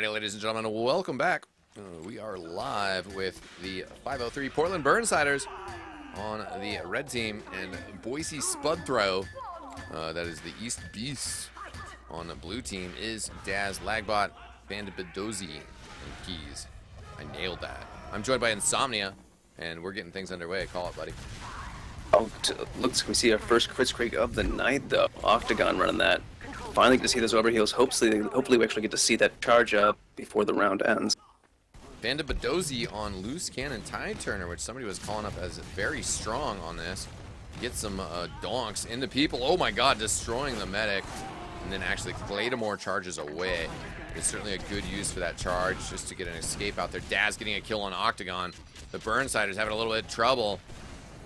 Alrighty, ladies and gentlemen, welcome back. Uh, we are live with the 503 Portland Burnsiders on the red team and Boise Spudthrow. Uh, that is the East Beast. On the blue team is Daz Lagbot, Bandit Bedozi, and Keys. I nailed that. I'm joined by Insomniuhh, and we're getting things underway. Call it, buddy. Oh, looks like we see our first Kritzkrieg of the night, though. Octagon running that. Finally get to see those overheals. Hopefully, hopefully we actually get to see that charge up before the round ends. Bandit Bedozi on Loose Cannon Tide Turner, which somebody was calling up as very strong on this. Get some uh, donks into people. Oh my god, destroying the medic. And then actually Claymore charges away. It's certainly a good use for that charge just to get an escape out there. Daz getting a kill on Octagon. The Burnsiders having a little bit of trouble.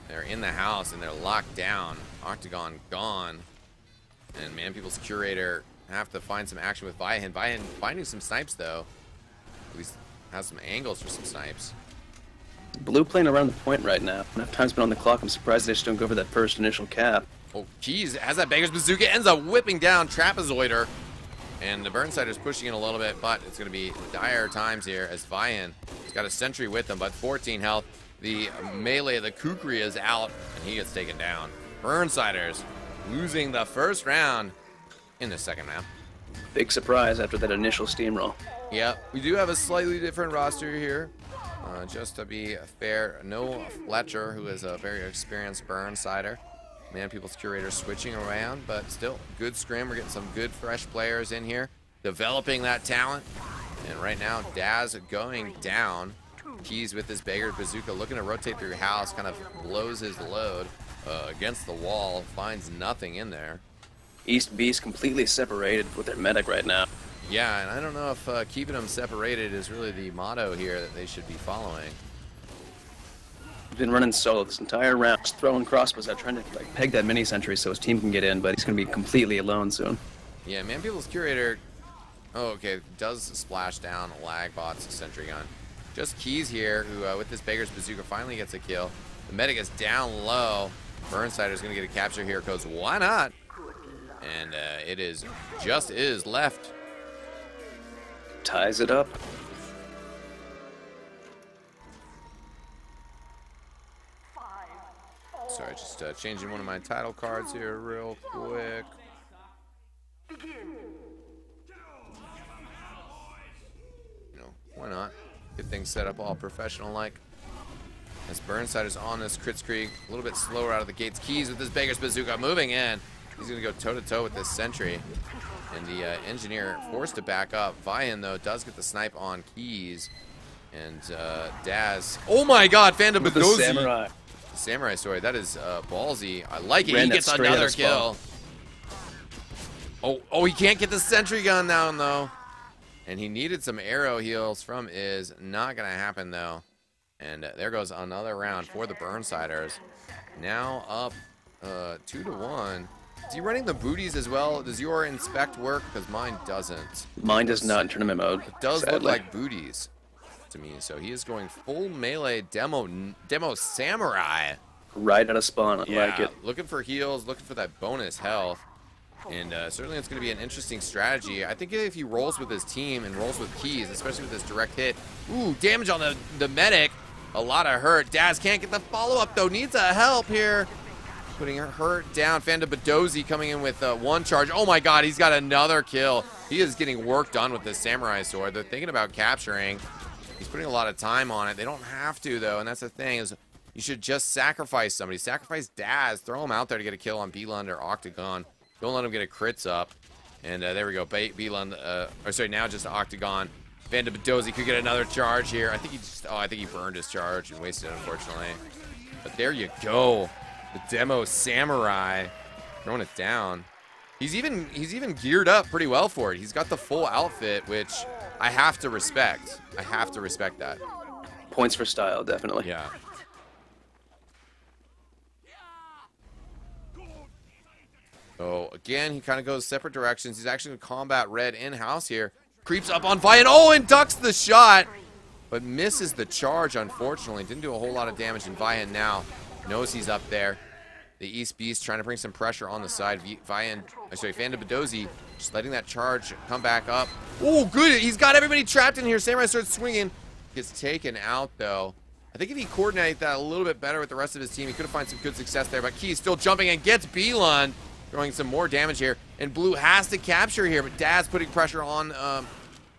They're in the house and they're locked down. Octagon gone. And Man People's Curator have to find some action with Vihan. Vihan finding some snipes though. At least has some angles for some snipes. Blue playing around the point right now. Enough time's been on the clock. I'm surprised they just don't go for that first initial cap. Oh, Keys has that Beggar's Bazooka, ends up whipping down Trapezoider. And the Burnside is pushing in a little bit, but it's going to be dire times here as Vian has got a sentry with him, but 14 health. The melee, the Kukri is out, and he gets taken down. Burnsiders losing the first round in the second round. Big surprise after that initial steamroll. Yeah, we do have a slightly different roster here. Uh, just to be fair, no Fletcher, who is a very experienced Burn Burnsider. Man People's Curator switching around, but still, good scrim. We're getting some good, fresh players in here, developing that talent. And right now, Daz going down. Keys with his Beggar Bazooka, looking to rotate through house, kind of blows his load uh, against the wall, finds nothing in there. East Beast completely separated with their medic right now. Yeah, and I don't know if uh, keeping them separated is really the motto here that they should be following. He's been running solo this entire round, just throwing crossbows out, trying to like peg that mini sentry so his team can get in, but he's going to be completely alone soon. Yeah, Man People's Curator, oh, okay, does splash down Lagbot's sentry gun. Just Keys here, who uh, with this Beggar's Bazooka finally gets a kill. The medic is down low. Burnside is going to get a capture here because why not? And uh, it is just is left. Ties it up. Sorry, just uh, changing one of my title cards here real quick. You know, why not? Get things set up all professional-like. As Burnside is on this Kritzkrieg, a little bit slower out of the gates. Keys with his Beggar's Bazooka moving in. He's going to go toe-to-toe -to -toe with this Sentry. And the uh, Engineer forced to back up. Vian, though, does get the snipe on Keys. And uh, Daz. Oh my god, Fandom With the Samurai. The Samurai story. That is uh, ballsy. I like it. Ran he gets another kill. Oh, oh, he can't get the Sentry gun down, though. And he needed some arrow heals from Is. Not going to happen, though. And uh, there goes another round for the Burnsiders. Now up uh, two to one. Is he running the booties as well? Does your inspect work? Because mine doesn't. Mine does not in tournament mode. It does sadly. look like booties to me. So he is going full melee demo demo samurai. Right out of spawn. I yeah, like it. Looking for heals, looking for that bonus health. And uh, certainly it's going to be an interesting strategy. I think if he rolls with his team and rolls with keys, especially with this direct hit. Ooh, damage on the, the medic. A lot of hurt. Daz can't get the follow-up, though. Needs a help here. Putting her hurt down. Fanda Bedozi coming in with uh, one charge. Oh, my God. He's got another kill. He is getting work done with this Samurai Sword. They're thinking about capturing. He's putting a lot of time on it. They don't have to, though. And that's the thing is you should just sacrifice somebody. Sacrifice Daz. Throw him out there to get a kill on Beeland or Octagon. Don't let him get a crits up. And uh, there we go. Beeland, uh, or sorry, now just Octagon. Vanda Bedozi could get another charge here. I think he just, oh, I think he burned his charge and wasted it, unfortunately. But there you go. The demo samurai throwing it down. He's even he's even geared up pretty well for it. He's got the full outfit, which I have to respect. I have to respect that. Points for style, definitely. Yeah. So again, he kind of goes separate directions. He's actually going to combat red in-house here. Creeps up on Vian. Oh, and ducks the shot. But misses the charge, unfortunately. Didn't do a whole lot of damage. And Vian now knows he's up there. The East Beast trying to bring some pressure on the side. Vian, uh, sorry, Fanda Bedozi Just letting that charge come back up. Oh, good. He's got everybody trapped in here. Samurai starts swinging. Gets taken out, though. I think if he coordinated that a little bit better with the rest of his team, he could have found some good success there. But Key still jumping and gets Beeline, throwing some more damage here. And Blue has to capture here, but Daz putting pressure on um,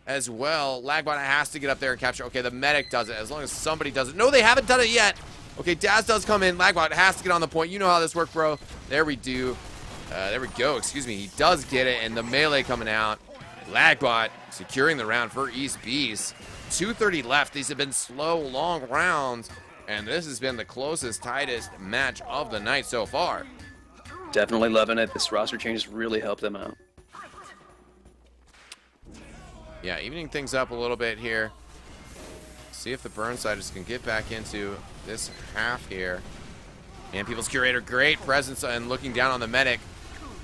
as well. Lagbot has to get up there and capture. Okay, the medic does it, as long as somebody does it. No, they haven't done it yet. Okay, Daz does come in. Lagbot has to get on the point. You know how this works, bro. There we do. Uh, there we go. Excuse me. He does get it, and the melee coming out. Lagbot securing the round for East Beast. 2.30 left. These have been slow, long rounds, and this has been the closest, tightest match of the night so far. Definitely loving it. This roster change has really helped them out. Yeah, evening things up a little bit here. See if the Burnsiders can get back into this half here. And People's Curator, great presence and looking down on the medic.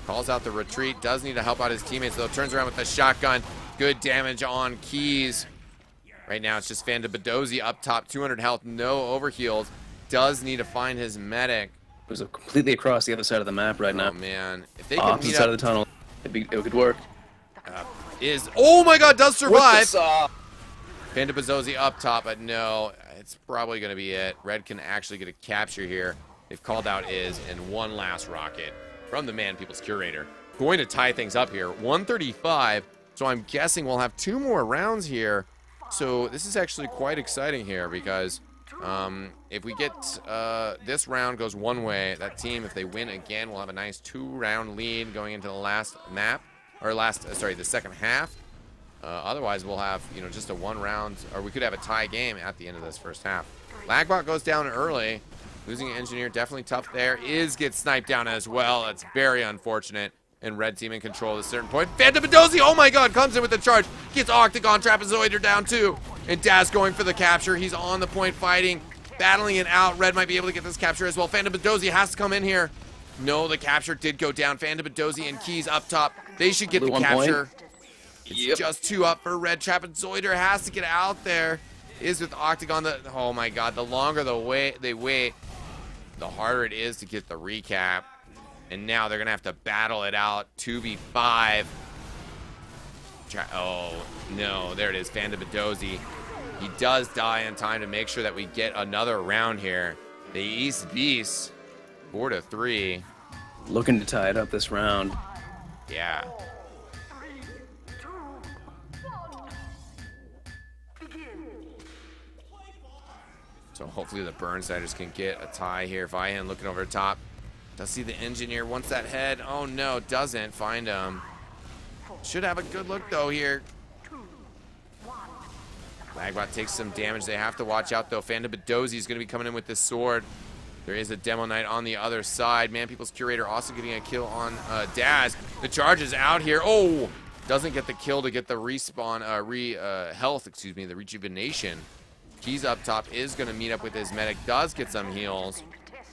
Calls out the retreat, does need to help out his teammates though. Turns around with the shotgun. Good damage on Keys. Right now it's just Fanda Badozi up top, 200 health, no overheals. Does need to find his medic. It was completely across the other side of the map right now. Oh now. man, if they Opposite meet side up, of the tunnel. It'd be, it could work. uh, is oh my god, does survive. Panda Bazzozi up top, but no, it's probably going to be it. Red can actually get a capture here. They've called out Is and one last rocket from the Man People's Curator. Going to tie things up here. 135, so I'm guessing we'll have two more rounds here. So this is actually quite exciting here because um, if we get uh, this round goes one way, that team, if they win again, will have a nice two-round lead going into the last map, or last, uh, sorry, the second half. Uh, otherwise, we'll have, you know, just a one round, or we could have a tie game at the end of this first half. Lagbot goes down early. Losing an engineer, definitely tough there. Is gets sniped down as well. That's very unfortunate. And red team in control at a certain point. Phantom Mendozi, oh my god, comes in with the charge. Gets Octagon Trapezoider down too. And Daz going for the capture. He's on the point fighting, battling it out. Red might be able to get this capture as well. Phantom Mendozi has to come in here. No, the capture did go down. Phantom Mendozi and Keys up top. They should get Blue the one point. capture. It's Yep. just two up for Red Trapezoider. Has to get out there. Is with Octagon. The oh my god. The longer the wait they wait, the harder it is to get the recap. And now they're gonna have to battle it out. 2v5. Tra- Oh no, there it is. Fanda Bedozi. He does die in time to make sure that we get another round here. The East Beast, four to three. Looking to tie it up this round. Yeah. So hopefully the Burnsiders can get a tie here. Vian looking over the top. Does see the engineer. Wants that head. Oh no, doesn't find him. Should have a good look though here. Lagbot takes some damage. They have to watch out though. Fanda Bedozi is going to be coming in with this sword. There is a Demo Knight on the other side. Man People's Curator also getting a kill on uh, Daz. The charge is out here. Oh! Doesn't get the kill to get the respawn, uh, re, uh, health, excuse me, the rejuvenation. He's up top is going to meet up with his medic. Does get some heals.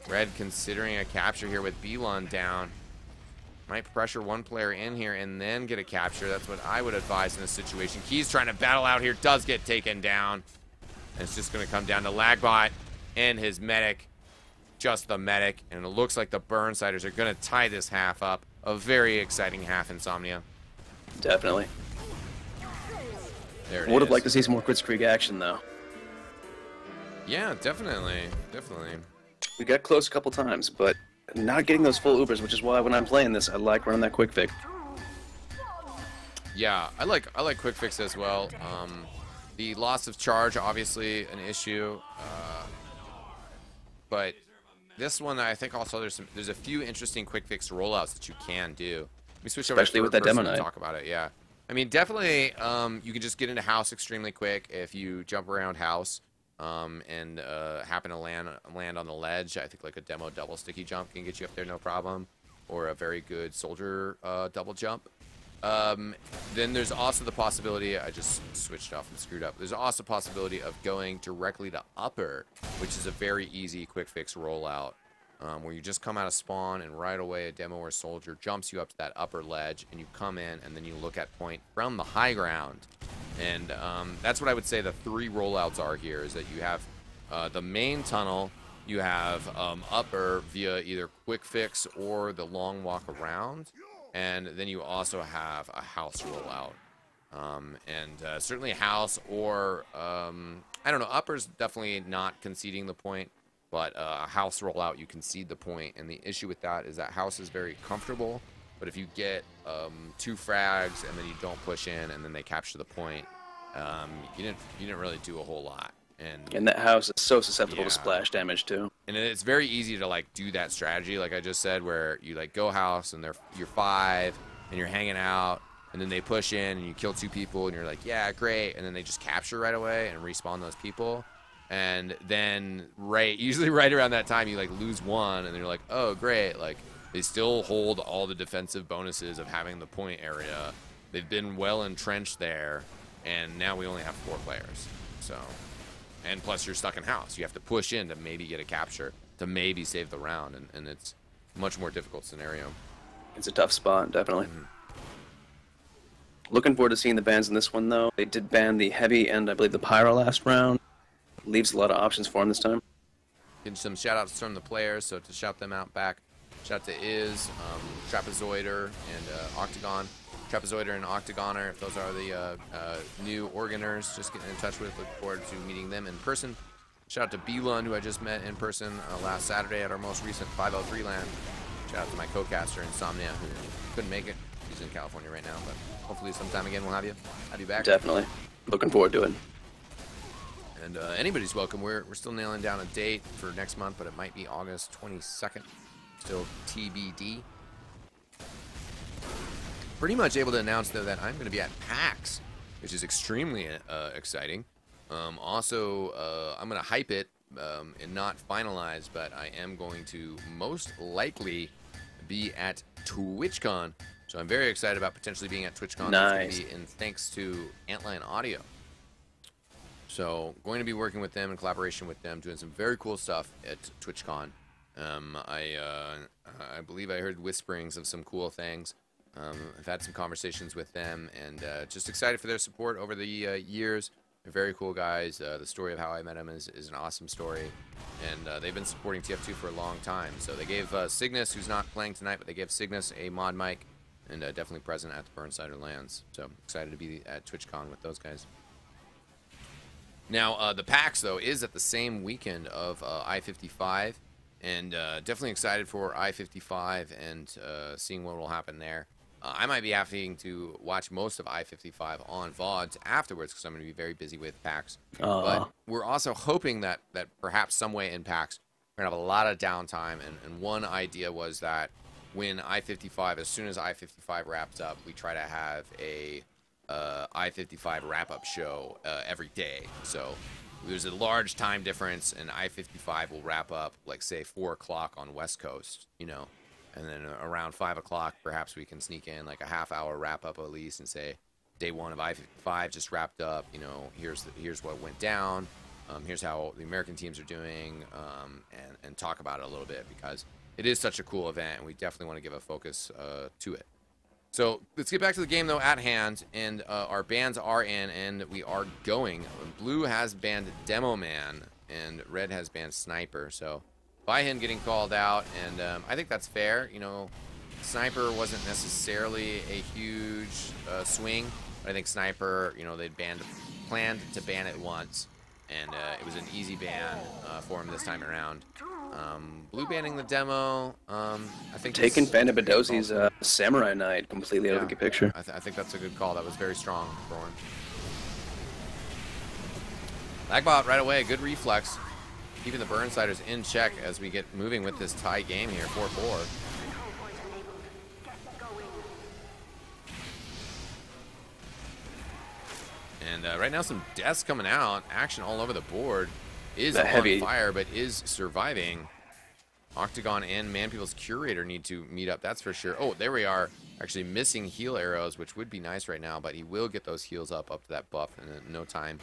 Red considering a capture here with Belon down. Might pressure one player in here and then get a capture. That's what I would advise in this situation. Keys trying to battle out here. Does get taken down. And it's just going to come down to Lagbot and his medic. Just the medic. And it looks like the Burnsiders are going to tie this half up. A very exciting half, Insomniuhh. Definitely. There it Would have liked to see some more Kritzkrieg action though. Yeah, definitely. Definitely. We got close a couple times, but not getting those full Ubers, which is why when I'm playing this, I like running that quick fix. Yeah, I like I like quick fix as well. Um, the loss of charge, obviously an issue, uh, but this one I think also there's some, there's a few interesting quick fix rollouts that you can do. Let me switch over Especially to with that demo knight. talk about it. Yeah, I mean definitely um, you can just get into house extremely quick if you jump around house. Um, and uh, happen to land land on the ledge. I think like a demo double sticky jump can get you up there no problem, or a very good soldier uh, double jump. Um, then there's also the possibility, I just switched off and screwed up. There's also possibility of going directly to upper, which is a very easy quick fix rollout. Um, where you just come out of spawn and right away a demo or soldier jumps you up to that upper ledge and you come in and then you look at point from the high ground. And um, that's what I would say the three rollouts are here is that you have uh, the main tunnel, you have um, upper via either quick fix or the long walk around. and then you also have a house rollout. Um, and uh, certainly house or um, I don't know. Upper's definitely not conceding the point, but uh, a house rollout you concede the point, and the issue with that is that house is very comfortable. But if you get um, two frags and then you don't push in and then they capture the point, um, you didn't you didn't really do a whole lot. And And that house is so susceptible Yeah. to splash damage too. and it's very easy to like do that strategy like i just said where you like go house and they're you're five and you're hanging out and then they push in and you kill two people and you're like yeah great and then they just capture right away and respawn those people and then right usually right around that time you like lose one and then you're like oh great like they still hold all the defensive bonuses of having the point area they've been well entrenched there and now we only have four players so and plus you're stuck in house. You have to push in to maybe get a capture, to maybe save the round, and, and it's a much more difficult scenario. It's a tough spot, definitely. Mm-hmm. Looking forward to seeing the bans in this one, though. They did ban the heavy and I believe the pyro last round. Leaves a lot of options for him this time. Getting some shout outs from the players, so to shout them out back, shout out to Iz, um, Trapezoider, and uh, Octagon. Trapezoider and Octagoner, if those are the uh, uh, new organers, just getting in touch with. Look forward to meeting them in person. Shout out to Belund, who I just met in person uh, last Saturday at our most recent 503 LAN. Shout out to my co-caster Insomniuhh, who couldn't make it. He's in California right now, but hopefully sometime again we'll have you have you back. Definitely. Looking forward to it. And uh, anybody's welcome. We're, we're still nailing down a date for next month, but it might be August 22nd. Still TBD. Pretty much able to announce, though, that I'm going to be at PAX, which is extremely uh, exciting. Um, also, uh, I'm going to hype it um, and not finalize, but I am going to most likely be at TwitchCon. So I'm very excited about potentially being at TwitchCon. That's Nice. be in thanks to Antlion Audio. So going to be working with them in collaboration with them, doing some very cool stuff at TwitchCon. Um, I uh, I believe I heard whisperings of some cool things. Um, I've had some conversations with them, and uh, just excited for their support over the uh, years. They're very cool guys. Uh, the story of how I met them is, is an awesome story, and uh, they've been supporting TF2 for a long time. So they gave uh, Cygnus, who's not playing tonight, but they gave Cygnus a ModMic, and definitely present at the Burnsider LANs. So excited to be at TwitchCon with those guys. Now, uh, the PAX, though, is at the same weekend of uh, I 55, and uh, definitely excited for I 55 and uh, seeing what will happen there. Uh, I might be having to watch most of I 55 on VODs afterwards because I'm going to be very busy with PAX. But we're also hoping that, that perhaps some way in PAX, we're going to have a lot of downtime. And, and one idea was that when I 55, as soon as I 55 wraps up, we try to have a uh, I-55 wrap-up show uh, every day. So there's a large time difference, and I-55 will wrap up, like say four o'clock on West Coast, you know, and then around five o'clock, perhaps we can sneak in like a half-hour wrap-up at least, and say day one of I-55 just wrapped up. You know, here's the, here's what went down. Um, here's how the American teams are doing, um, and and talk about it a little bit because it is such a cool event, and we definitely want to give a focus uh, to it. So let's get back to the game though at hand, and uh, our bans are in, and we are going. Blue has banned Demo Man, and Red has banned Sniper. So Byhin getting called out, and um, I think that's fair. You know, Sniper wasn't necessarily a huge uh, swing, but I think Sniper, you know, they banned, planned to ban it once, and uh, it was an easy ban uh, for him this time around. Um, blue banning the demo, um, I think Taking is- Panda uh, Samurai Knight completely out of the picture. I, th- I think that's a good call. That was very strong for him. Lagbot right away, good reflex. Keeping the Burnsiders in check as we get moving with this tie game here, 4-4. And uh, right now some deaths coming out. Action all over the board. Is The on heavy- fire, but is surviving. Octagon and Man People's Curator need to meet up, that's for sure. Oh, there we are. Actually missing heal arrows, which would be nice right now, but he will get those heals up up to that buff in no time.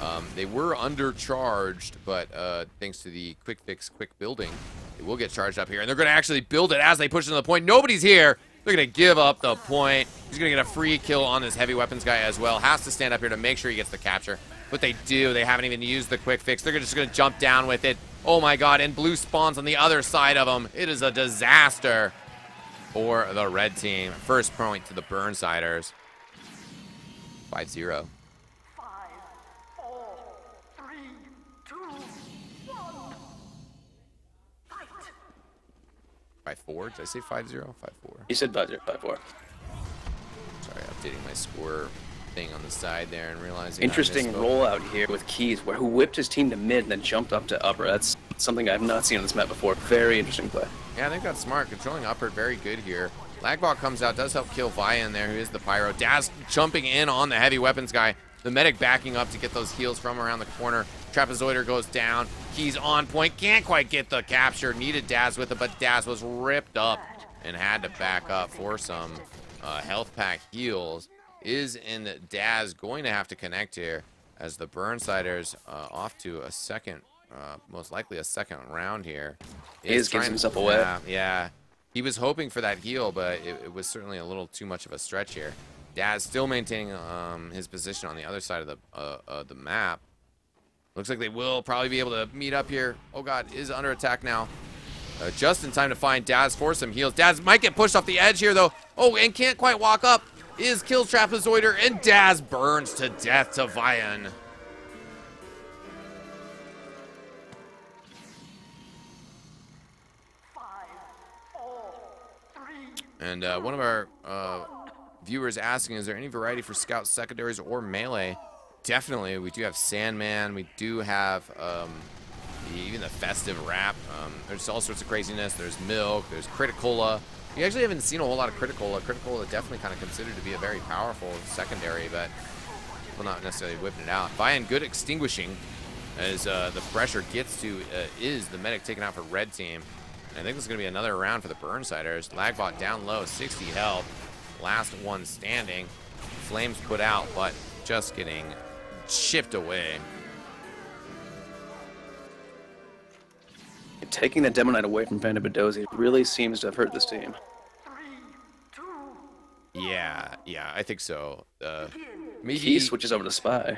Um, they were undercharged, but uh, thanks to the quick fix, quick building, they will get charged up here. And they're going to actually build it as they push to the point. Nobody's here. They're going to give up the point. He's going to get a free kill on this heavy weapons guy as well. Has to stand up here to make sure he gets the capture. But they do. They haven't even used the quick fix. They're just going to jump down with it. Oh my god, and blue spawns on the other side of them. It is a disaster. for the red team. First point to the Burnsiders. 5-0. Five four? Did I say five zero? Five four. You said five zero, five four. Sorry, updating my score thing on the side there and realizing. Interesting rollout here with Keys, where who whipped his team to mid and then jumped up to upper. That's something I've not seen on this map before. Very interesting play. Yeah, think that's smart. Controlling upper, very good here. Lagbot comes out, does help kill Vaya in there, who is the Pyro. Daz jumping in on the heavy weapons guy. The medic backing up to get those heals from around the corner. Trapezoider goes down. He's on point. Can't quite get the capture. Needed Daz with it, but Daz was ripped up and had to back up for some uh, health pack heals. Is in Daz going to have to connect here as the Burnsiders uh, off to a second, uh, most likely a second round here. He is giving himself away. Yeah, yeah. He was hoping for that heal, but it, it was certainly a little too much of a stretch here. Daz still maintaining um, his position on the other side of the uh, uh, the map. Looks like they will probably be able to meet up here. Oh god, is under attack now. Uh, just in time to find Daz for some heals. Daz might get pushed off the edge here though. Oh, and can't quite walk up. Is kills Trapezoider and Daz burns to death to Vian. And uh, one of our uh, viewers asking, is there any variety for scout secondaries or melee? Definitely. We do have Sandman. We do have um, even the festive wrap. Um, there's all sorts of craziness. There's Milk. There's Crit-a-Cola. You actually haven't seen a whole lot of Crit-a-Cola. Crit-a-Cola definitely kind of considered to be a very powerful secondary, but will not necessarily whipping it out. Vian good extinguishing as uh, the pressure gets to uh, is the medic taken out for red team. I think this is going to be another round for the Burnsiders. Lagbot down low, 60 health. Last one standing. Flames put out, but just getting chipped away. Taking the Demo Knight away from Vandabadozi really seems to have hurt this team. Yeah, yeah, I think so. Uh, maybe he switches over to Spy.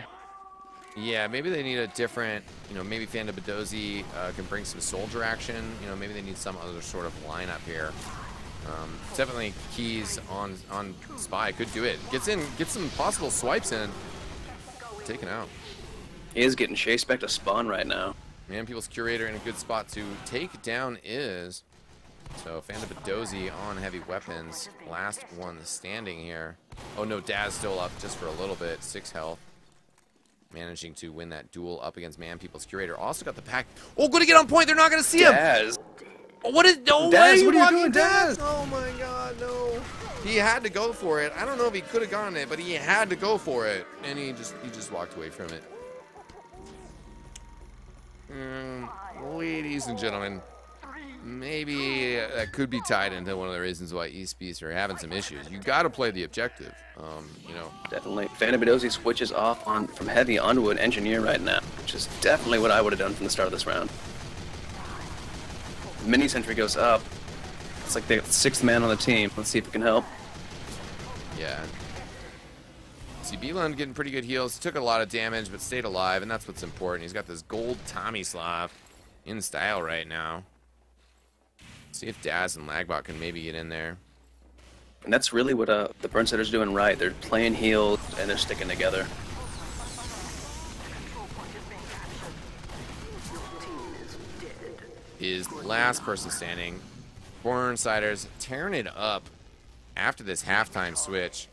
Yeah, maybe they need a different, you know, maybe Fanda Badozi uh, can bring some soldier action. You know, maybe they need some other sort of lineup here. Um, definitely keys on on Spy could do it. Gets in, gets some possible swipes in. Taken out. He is getting chased back to spawn right now. Man, people's curator in a good spot to take down is. So Fanda Badozi on heavy weapons. Last one standing here. Oh no, Daz still up just for a little bit. Six health managing to win that duel up against Man People's Curator. Also got the pack. Oh, going to get on point. They're not going to see Daz. him. What is? No, Daz, what are you doing, Daz? Oh my God, no. He had to go for it. I don't know if he could have gotten it, but he had to go for it, and he just he just walked away from it. Mm, ladies and gentlemen, maybe that could be tied into one of the reasons why East Beast are having some issues. You got to play the objective. Um, you know. Definitely. Vandabadozi switches off on from heavy onto an engineer right now, which is definitely what I would have done from the start of this round. Mini sentry goes up. It's like the sixth man on the team. Let's see if it can help. Yeah. See, Beeland getting pretty good heals. Took a lot of damage, but stayed alive, and that's what's important. He's got this gold Tomislav in style right now. See if Daz and Lagbot can maybe get in there. And that's really what uh, the Burnsiders doing right. They're playing heals, and they're sticking together. Is last person standing. Burnsiders tearing it up after this halftime switch.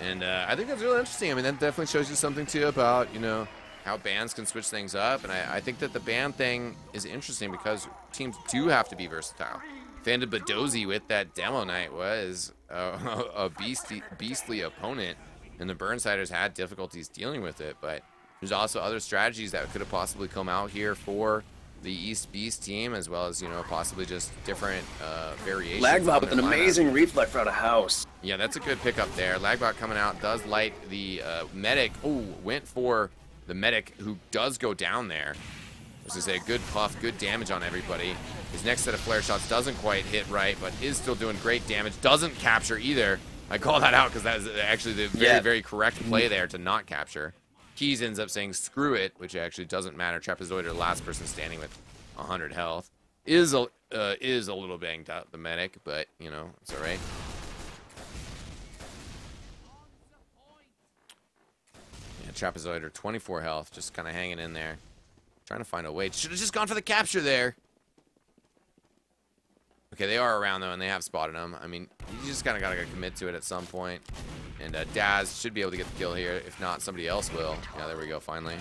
And uh, I think that's really interesting. I mean, that definitely shows you something too about, you know, how bands can switch things up. And I, I think that the band thing is interesting because teams do have to be versatile. Fanda Badozi with that demo knight was a beastly, beastly opponent, and the Burnsiders had difficulties dealing with it. But there's also other strategies that could have possibly come out here for the East Beast team, as well as you know possibly just different uh, variations. Lagbot with an lineup. amazing reflect out of house. Yeah, that's a good pickup there. Lagbot coming out does light the uh, medic. Oh, went for the medic who does go down there. I was gonna say good puff, good damage on everybody. His next set of flare shots doesn't quite hit right, but is still doing great damage. Doesn't capture either. I call that out because that is actually the very, yeah. very correct play there to not capture. Keys ends up saying screw it, which actually doesn't matter. Trapezoider last person standing with 100 health. Is a uh, is a little banged up, the medic, but, you know, it's all right. Yeah, Trapezoider, 24 health, just kind of hanging in there. Trying to find a way. Should have just gone for the capture there. Okay, they are around, though, and they have spotted him. I mean, you just kind of got to commit to it at some point. And uh, Daz should be able to get the kill here. If not, somebody else will. Yeah, there we go, finally.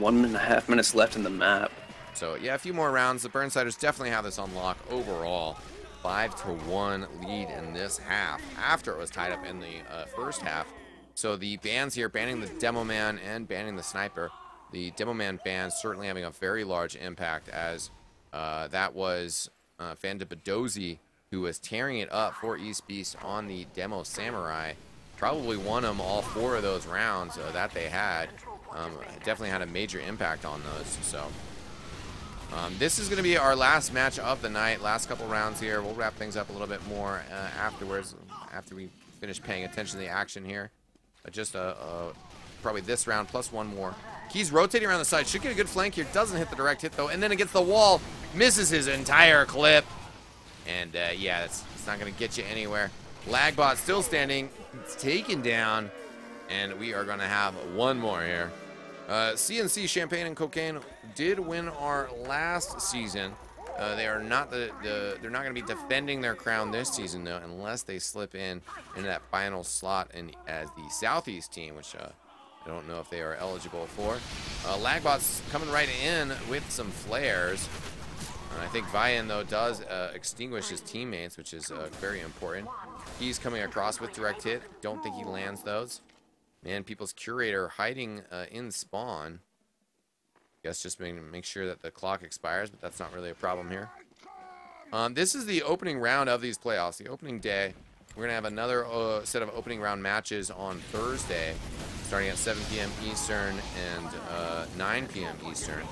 One and a half minutes left in the map. So, yeah, a few more rounds. The Burnsiders definitely have this on lock overall. 5 to one lead in this half after it was tied up in the uh, first half. So the bans here, banning the Demo Man and banning the Sniper. The Demo Man ban certainly having a very large impact as uh, that was uh, Fanda Badozi who was tearing it up for East Beast on the Demo Samurai. Probably won them all four of those rounds uh, that they had. Um, definitely had a major impact on those. So um, this is going to be our last match of the night. Last couple rounds here. We'll wrap things up a little bit more uh, afterwards, after we finish paying attention to the action here. Uh, just uh, uh, probably this round plus one more. He's rotating around the side. Should get a good flank here. Doesn't hit the direct hit, though. And then against the wall, misses his entire clip. And, uh, yeah, it's, it's not going to get you anywhere. Lagbot still standing. It's taken down. And we are going to have one more here. Uh, CNC Champagne and Cocaine did win our last season. Uh, they are not the, the they're not going to be defending their crown this season though, unless they slip in into that final slot in as the Southeast team, which uh, I don't know if they are eligible for. Uh, Lagbot's coming right in with some flares. I think Vian though does uh, extinguish his teammates, which is uh, very important. He's coming across with direct hit. Don't think he lands those. Man, people's curator hiding uh, in spawn. Guess just make, make sure that the clock expires, but that's not really a problem here. Um, this is the opening round of these playoffs, the opening day. We're going to have another uh, set of opening round matches on Thursday, starting at 7 p.m. Eastern and uh, 9 p.m. Eastern.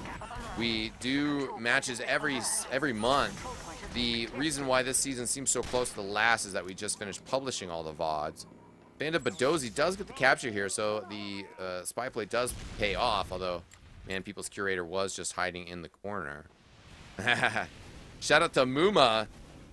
We do matches every every month. The reason why this season seems so close to the last is that we just finished publishing all the VODs. Banda Badozi does get the capture here, so the uh, spy play does pay off, although, man, People's Curator was just hiding in the corner. Shout out to Muma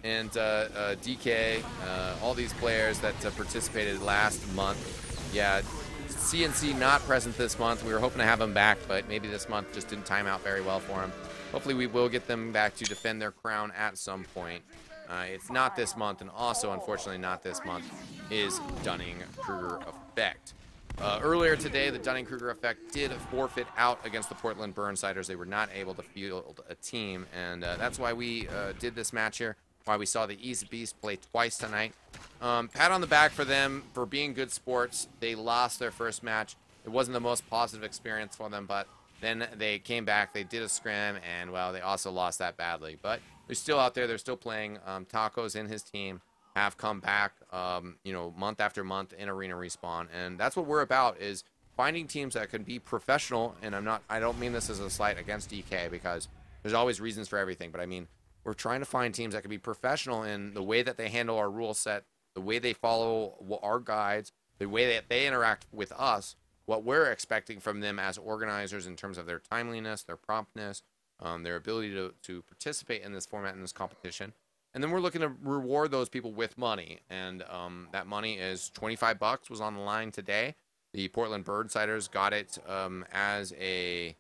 and uh, uh, DK, uh, all these players that participated last month. Yeah, CNC not present this month. We were hoping to have them back, but maybe this month just didn't time out very well for them. Hopefully we will get them back to defend their crown at some point. Uh, it's not this month, and also, unfortunately, not this month, is Dunning-Kruger Effect. Uh, earlier today, the Dunning-Kruger Effect did forfeit out against the Portland Burnsiders. They were not able to field a team, and uh, that's why we did this match here, why we saw the East Beast play twice tonight. Um, pat on the back for them for being good sports. They lost their first match. It wasn't the most positive experience for them, but then they came back, they did a scrim, and, well, they also lost that badly. But they're still out there. They're still playing. Um, Tacos and his team have come back, um, you know, month after month in Arena Respawn, and that's what we're about is finding teams that can be professional. And I'm not, I don't mean this as a slight against DK because there's always reasons for everything, but I mean we're trying to find teams that can be professional in the way that they handle our rule set, the way they follow our guides, the way that they interact with us, what we're expecting from them as organizers in terms of their timeliness, their promptness, um, their ability to, to participate in this format in this competition. And then we're looking to reward those people with money. And um, that money is 25 bucks was on the line today. The Portland Burnsiders got it um, as a,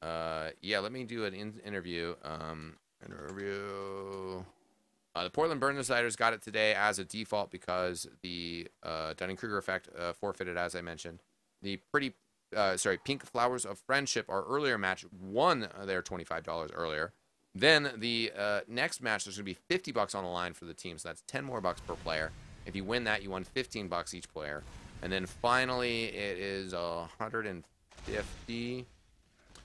uh, yeah, let me do an in interview. Um, interview. Uh, the Portland Burnsiders got it today as a default because the uh, Dunning-Kruger effect uh, forfeited, as I mentioned. The pretty uh, sorry, Pink Flowers of Friendship, our earlier match, won their $25 earlier. Then the uh, next match, there's going to be 50 bucks on the line for the team, so that's 10 more bucks per player. If you win that, you won 15 bucks each player. And then finally, it is 150.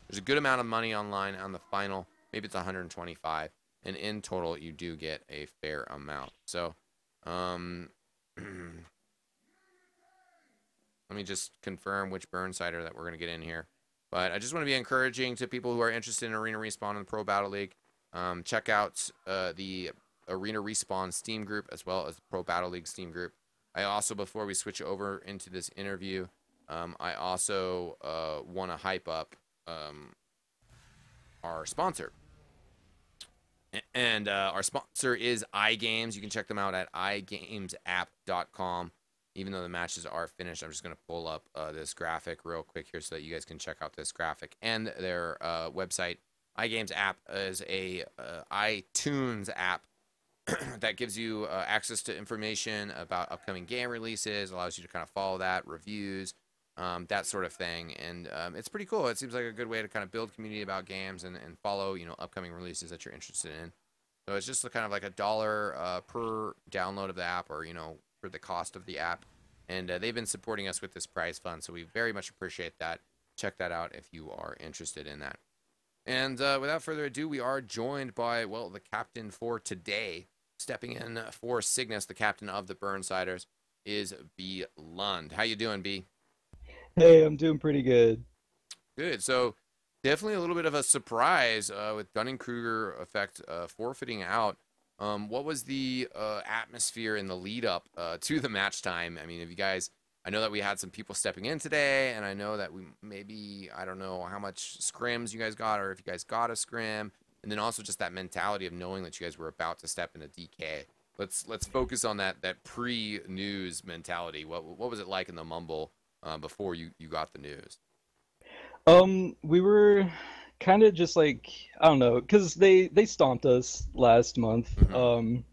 There's a good amount of money online on the final. Maybe it's 125. And in total, you do get a fair amount. So, um, Let me just confirm which Burnsider that we're going to get in here. But I just want to be encouraging to people who are interested in Arena Respawn and the Pro Battle League. Um, check out uh, the Arena Respawn Steam group as well as the Pro Battle League Steam group. I also, before we switch over into this interview, um, I also uh, want to hype up um, our sponsor. And uh, our sponsor is iGames. You can check them out at iGamesApp.com. Even though the matches are finished, I'm just going to pull up uh, this graphic real quick here so that you guys can check out this graphic and their uh, website. iGames app is a uh, iTunes app that gives you uh, access to information about upcoming game releases, allows you to kind of follow that, reviews, um, that sort of thing. And um, it's pretty cool. It seems like a good way to kind of build community about games and, and follow, you know, upcoming releases that you're interested in. So it's just a kind of like a dollar uh, per download of the app or, you know, for the cost of the app. And uh, they've been supporting us with this prize fund. So we very much appreciate that. Check that out if you are interested in that. And uh, without further ado, we are joined by, well, the captain for today, stepping in for Cygnus, the captain of the Burnsiders, is B. Lund. How you doing, B? Hey, I'm doing pretty good. Good. So definitely a little bit of a surprise uh, with Dunning Kruger effect uh, forfeiting out. Um, what was the uh, atmosphere in the lead up uh, to the match time? I mean, if you guys, I know that we had some people stepping in today, and I know that we maybe I don't know how much scrims you guys got, or if you guys got a scrim, and then also just that mentality of knowing that you guys were about to step into DK. Let's let's focus on that that pre news mentality. What what was it like in the mumble? Uh, before you you got the news? Um, we were kind of just like I don't know, because they they stomped us last month. Mm-hmm. Um,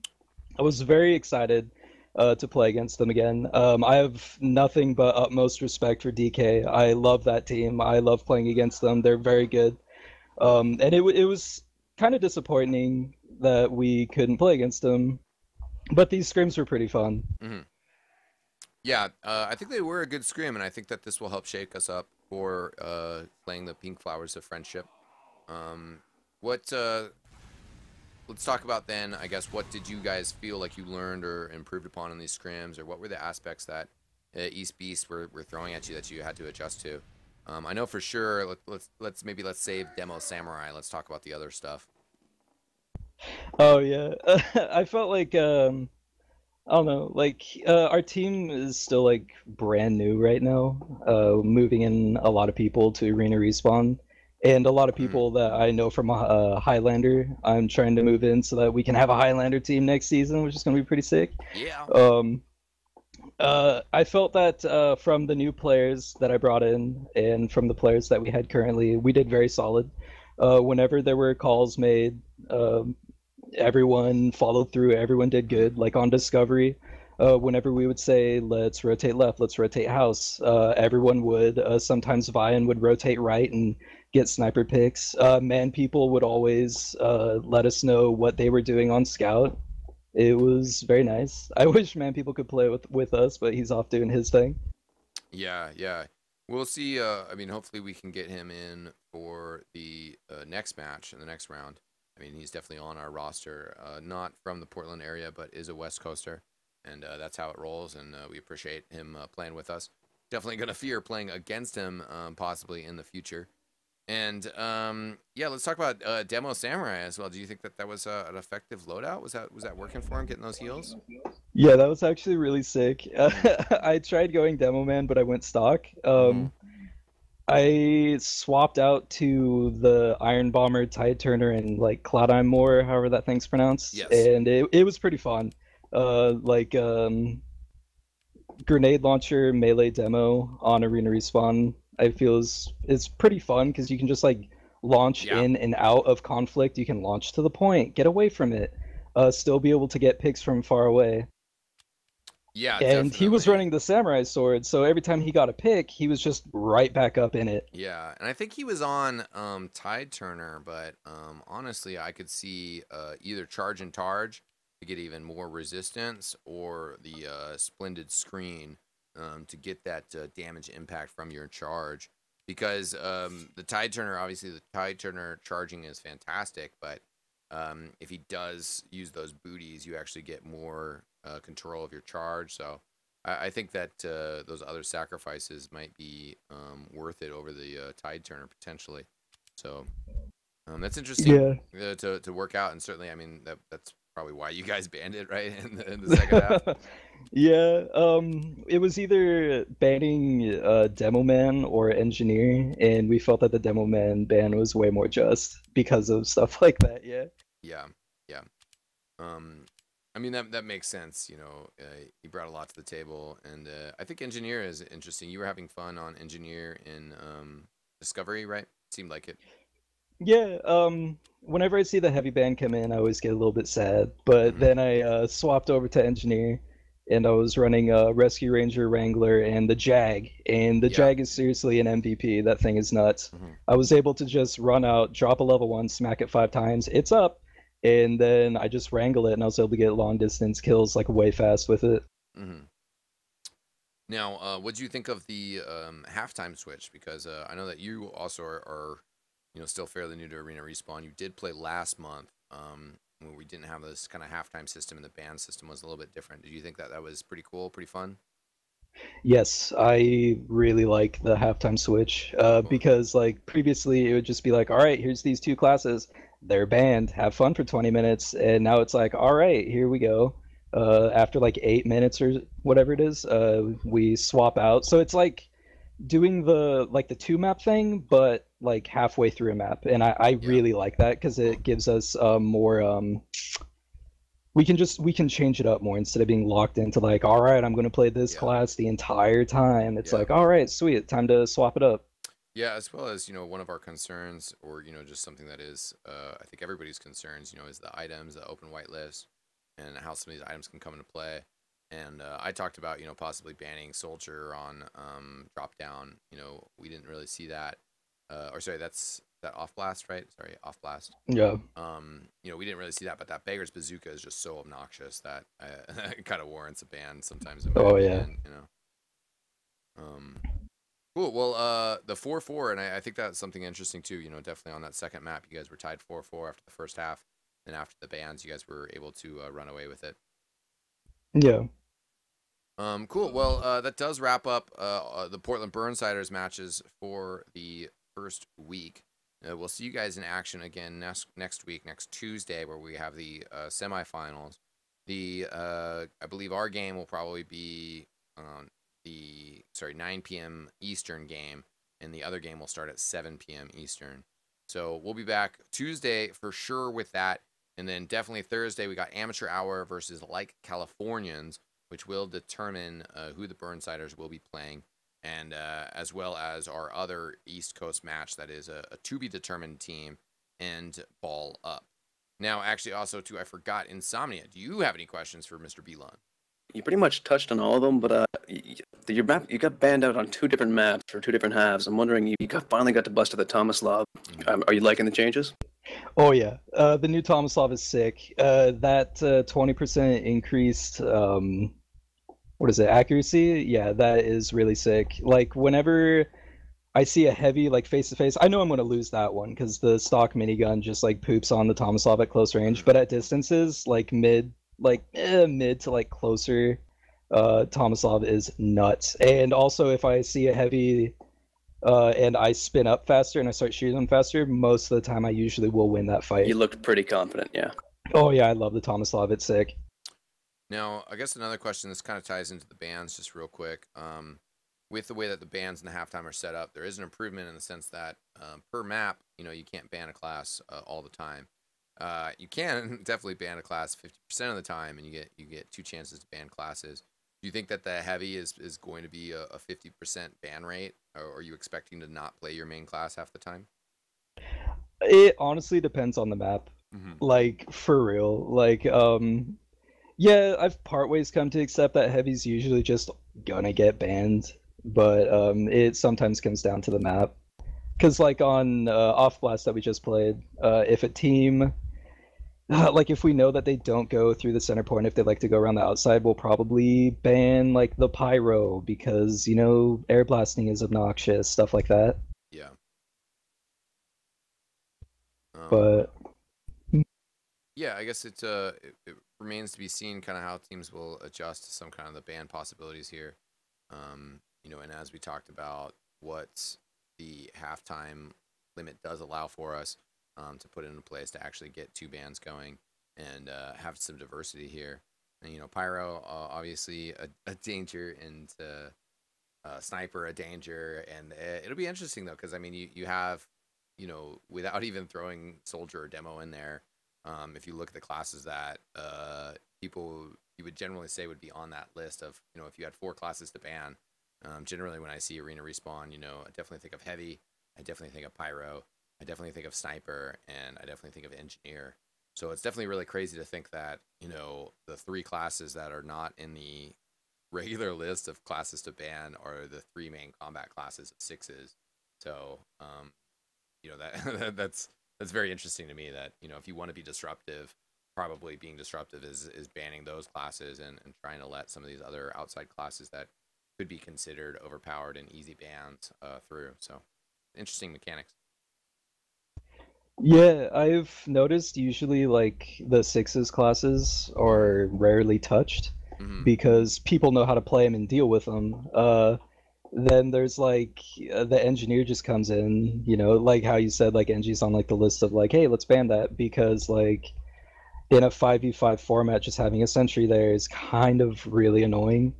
I was very excited uh, to play against them again. Um, I have nothing but utmost respect for DK. I love that team. I love playing against them. They're very good. Um, and it it was kind of disappointing that we couldn't play against them, but these scrims were pretty fun. Mm-hmm. Yeah, uh, I think they were a good scrim, and I think that this will help shake us up for uh, playing the Pink Flowers of Friendship. Um, what? Uh, let's talk about then. I guess what did you guys feel like you learned or improved upon in these scrims, or what were the aspects that uh, East Beast were, were throwing at you that you had to adjust to? Um, I know for sure. Let, let's let's maybe let's save Demo Samurai. Let's talk about the other stuff. Oh yeah, I felt like. Um I don't know. Like uh, our team is still like brand new right now, uh, moving in a lot of people to Arena Respawn, and a lot of mm-hmm. people that I know from uh, Highlander. I'm trying to move in so that we can have a Highlander team next season, which is going to be pretty sick. Yeah. Um, uh, I felt that uh, from the new players that I brought in and from the players that we had currently, we did very solid. Uh, whenever there were calls made, um, everyone followed through. Everyone did good. Like on Discovery, uh, whenever we would say let's rotate left, let's rotate house, uh, everyone would. Uh, sometimes Vian would rotate right and get sniper picks. Uh, man, people would always uh, let us know what they were doing on Scout. It was very nice. I wish man people could play with with us, but he's off doing his thing. Yeah, yeah. We'll see. Uh, I mean, hopefully we can get him in for the next match in the next round. I mean, he's definitely on our roster. Uh, not from the Portland area, but is a West Coaster, and uh, that's how it rolls. And uh, we appreciate him uh, playing with us. Definitely gonna fear playing against him, um, possibly in the future. And um, yeah, let's talk about uh, Demo Samurai as well. Do you think that that was uh, an effective loadout? Was that was that working for him, getting those heals? Yeah, that was actually really sick. I tried going Demo Man, but I went stock. Um, mm-hmm I swapped out to the Iron Bomber, Tide Turner, and like Claidheamh Mòr, however that thing's pronounced. Yes. And it, it was pretty fun. Uh, like um, grenade launcher melee demo on Arena Respawn. I feel is is pretty fun because you can just like launch yeah. in and out of conflict. You can launch to the point, get away from it, uh, still be able to get picks from far away. Yeah, and definitely. he was running the samurai sword, so every time he got a pick, he was just right back up in it. Yeah, and I think he was on um, Tide Turner, but um, honestly, I could see uh, either Charge and Targe to get even more resistance, or the uh, Splendid Screen um, to get that uh, damage impact from your charge. Because um, the Tide Turner, obviously, the Tide Turner charging is fantastic, but um, if he does use those booties, you actually get more uh, control of your charge. So I, I think that uh, those other sacrifices might be um, worth it over the uh, Tide Turner potentially. So um, that's interesting yeah. Uh, to, to work out. And certainly, I mean, that, that's probably why you guys banned it, right? In the, in the second half. yeah, um, it was either banning uh, Demo Man or Engineer, and we felt that the Demo Man ban was way more just because of stuff like that. Yeah. Yeah. Um, I mean that that makes sense. You know, uh, he brought a lot to the table, and uh, I think engineer is interesting. You were having fun on engineer in um, Discovery, right? Seemed like it. Yeah, um, whenever I see the heavy band come in, I always get a little bit sad. But Mhm. then I uh, swapped over to engineer, and I was running uh, Rescue Ranger Wrangler and the Jag, and the Yeah. Jag is seriously an MVP. That thing is nuts. Mhm. I was able to just run out, drop a level one, smack it five times, it's up, and then I just wrangle it, and I was able to get long distance kills like way fast with it. hmm Now, uh, what do you think of the um, halftime switch? Because uh, I know that you also are, are, you know, still fairly new to Arena Respawn. You did play last month um, when we didn't have this kind of halftime system, and the band system was a little bit different. Did you think that that was pretty cool, pretty fun? Yes, I really like the halftime switch uh, Cool. because like previously it would just be like, all right, here's these two classes, they're banned, have fun for 20 minutes, and now it's like, all right, here we go. Uh, after like eight minutes or whatever it is, uh, we swap out. So it's like doing the like the two map thing, but like halfway through a map, and I, I Yeah. really like that because it gives us um, more. Um, we can just we can change it up more instead of being locked into like, all right, I'm going to play this Yeah. class the entire time. It's Yeah. like, all right, sweet, time to swap it up. Yeah, as well as you know, one of our concerns, or you know, just something that is, uh, I think everybody's concerns, you know, is the items, the open whitelist, and how some of these items can come into play. And uh, I talked about, you know, possibly banning soldier on um, drop down. You know, we didn't really see that, uh, or sorry, that's that Offblast, right? Sorry, Offblast. Yeah, Um, you know, we didn't really see that, but that beggar's bazooka is just so obnoxious that uh, it kind of warrants a ban sometimes. Oh, yeah. opinion, You know. Um, cool. Well, uh, the four four, and I, I think that's something interesting too. You know, definitely on that second map, you guys were tied four four after the first half, and after the bans, you guys were able to uh, run away with it. yeah. Um, cool. Well, uh, that does wrap up uh, uh, the Portland Burnsiders matches for the first week. Uh, we'll see you guys in action again next next week, next Tuesday, where we have the uh, semifinals. The uh, I believe our game will probably be on the sorry 9 p.m. Eastern game, and the other game will start at 7 p.m. Eastern. So we'll be back Tuesday for sure with that, and then definitely Thursday we got Amateur Hour versus Like Californians which will determine uh, who the Burnsiders will be playing, and uh, as well as our other East Coast match that is a, a to be determined team and ball up. Now, actually, also too, I forgot Insomniuhh. Do you have any questions for Mr. Belon? You pretty much touched on all of them, but uh, y- y- your map you got banned out on two different maps for two different halves. I'm wondering you, you got finally got to bust to the Tomislav. Um, are you liking the changes? Oh yeah, uh, the new Tomislav is sick. Uh, that uh, 20% increased, um, what is it, accuracy? Yeah, that is really sick. Like whenever I see a heavy like face to face, I know I'm gonna lose that one because the stock minigun just like poops on the Tomislav at close range. But at distances, like mid, like eh, mid to like closer, uh, Tomislav is nuts. And also, if I see a heavy uh, and I spin up faster and I start shooting them faster, most of the time I usually will win that fight. You looked pretty confident, yeah. Oh yeah, I love the Tomislav. It's sick. Now, I guess another question. This kind of ties into the bands, just real quick. Um, with the way that the bands and the halftime are set up, there is an improvement in the sense that um, per map, you know, you can't ban a class uh, all the time. Uh, you can definitely ban a class 50% of the time, and you get you get two chances to ban classes. Do you think that the heavy is, is going to be a, a 50% ban rate, or are you expecting to not play your main class half the time? It honestly depends on the map. Mm-hmm. Like for real. Like um, yeah, I've part ways come to accept that heavy's usually just gonna get banned, but um, it sometimes comes down to the map. Cause like on uh, Offblast that we just played, uh, if a team like if we know that they don't go through the center point if they like to go around the outside we'll probably ban like the pyro because you know air blasting is obnoxious stuff like that Yeah. Um, but yeah, I guess it, uh, it, it remains to be seen kind of how teams will adjust to some kind of the ban possibilities here. Um, you know, and as we talked about, what the halftime limit does allow for us um, to put into place to actually get two bands going and uh, have some diversity here. And, you know, Pyro, uh, obviously a, a danger, and uh, Sniper, a danger. And uh, it'll be interesting, though, because, I mean, you, you have, you know, without even throwing Soldier or Demo in there, Um, if you look at the classes that uh, people you would generally say would be on that list of, you know, if you had four classes to ban, um, generally when I see arena respawn, you know, I definitely think of heavy, I definitely think of pyro, I definitely think of sniper, and I definitely think of engineer. So it's definitely really crazy to think that, you know, the three classes that are not in the regular list of classes to ban are the three main combat classes of sixes. So, um, you know, that that's that's very interesting to me that, you know, if you want to be disruptive, probably being disruptive is is banning those classes and, and trying to let some of these other outside classes that could be considered overpowered and easy bans uh, through. So interesting mechanics. Yeah, I've noticed usually like the sixes classes are rarely touched hmm because people know how to play them and deal with them. Uh, then there's like uh, the engineer just comes in, you know, like how you said, like Engie's on like the list of like, hey, let's ban that because like in a 5v5 format, just having a sentry there is kind of really annoying.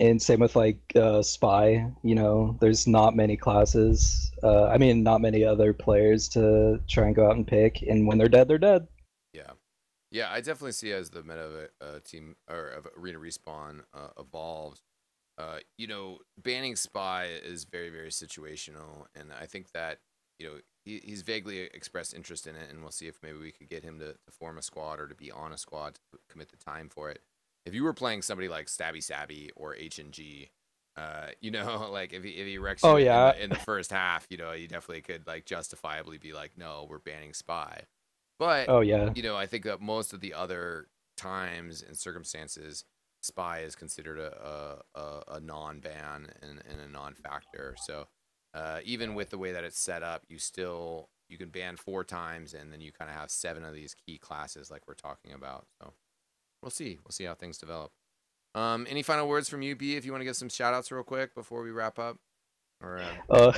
And same with like uh, spy, you know, there's not many classes. Uh, I mean, not many other players to try and go out and pick. And when they're dead, they're dead. Yeah, yeah, I definitely see as the meta of a, uh, team or of arena respawn uh, evolves. Uh, you know, banning spy is very very situational, and I think that you know he, he's vaguely expressed interest in it, and we'll see if maybe we could get him to, to form a squad or to be on a squad to commit the time for it. If you were playing somebody like Stabby Sabby or H and G, uh, you know, like if he if he wrecks Oh, you in yeah. the- in the first half, you know, you definitely could like justifiably be like, no, we're banning spy. But Oh yeah. you know, I think that most of the other times and circumstances, spy is considered a a, a, a non-ban and, and a non-factor. So uh, even with the way that it's set up, you still you can ban four times, and then you kind of have seven of these key classes like we're talking about. So we'll see. We'll see how things develop. Um, any final words from you, B? If you want to give some shout outs real quick before we wrap up, or uh,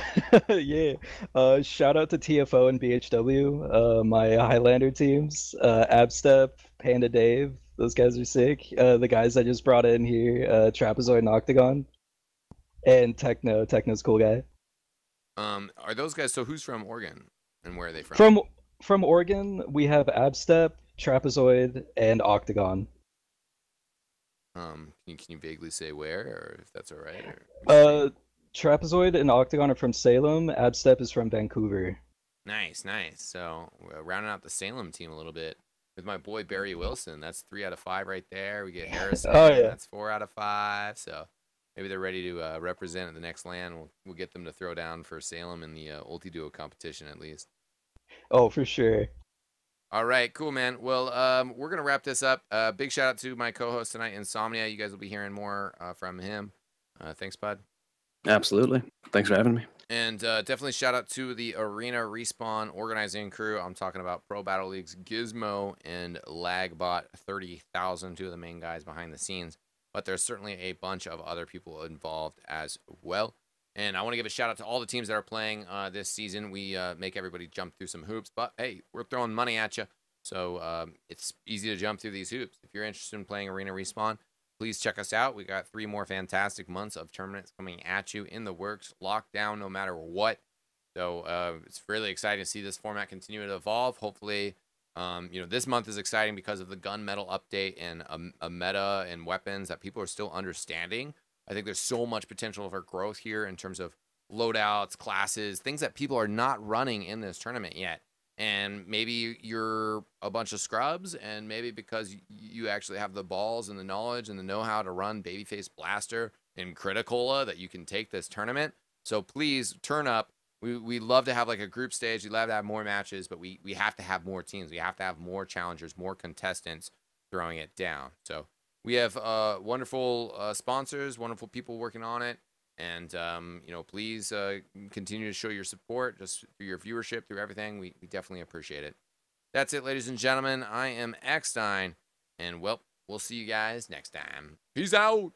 Uh, yeah. Uh, shout out to TFO and BHW, uh, my Highlander teams. Uh, Abstep, Panda Dave, those guys are sick. Uh, the guys I just brought in here, uh, Trapezoid and Octagon, and Techno. Techno's cool guy. um, are those guys? So who's from Oregon, and where are they from? From from Oregon, we have Abstep, Trapezoid, and Octagon. Um, can you, can you vaguely say where, or if that's all right? Or Uh, Trapezoid and Octagon are from Salem. Abstep is from Vancouver. nice, nice. So we're rounding out the Salem team a little bit with my boy Barry Wilson. That's three out of five right there. We get Harrison. Oh, yeah. That's four out of five. So maybe they're ready to uh, represent at the next LAN. We'll, we'll get them to throw down for Salem in the uh, Ultiduo competition at least. Oh, for sure. All right, cool, man. Well, um, we're gonna wrap this up. Uh, big shout out to my co-host tonight, Insomniuhh. You guys will be hearing more uh, from him. Uh, thanks, bud. Absolutely. Thanks for having me. And uh, definitely shout out to the Arena Respawn organizing crew. I'm talking about Pro Battle League's Gizmo and Lagbot 30,000, two of the main guys behind the scenes. But there's certainly a bunch of other people involved as well. And I want to give a shout out to all the teams that are playing uh, this season. We uh, make everybody jump through some hoops, but hey, we're throwing money at you. So um, it's easy to jump through these hoops. If you're interested in playing Arena Respawn, please check us out. We got three more fantastic months of tournaments coming at you in the works, locked down no matter what. So uh, it's really exciting to see this format continue to evolve. Hopefully, um, you know, this month is exciting because of the Gun Mettle update and a, a meta and weapons that people are still understanding. I think there's so much potential for growth here in terms of loadouts, classes, things that people are not running in this tournament yet. And maybe you're a bunch of scrubs, and maybe because you actually have the balls and the knowledge and the know-how to run Babyface Blaster and Crit-a-Cola that you can take this tournament. So please turn up. We we love to have like a group stage. We love to have more matches, but we we have to have more teams. We have to have more challengers, more contestants throwing it down. So we have uh, wonderful uh, sponsors, wonderful people working on it, and um, you know, please uh, continue to show your support just through your viewership, through everything. We we definitely appreciate it. That's it, ladies and gentlemen. I am eXtine, and well, we'll see you guys next time. Peace out.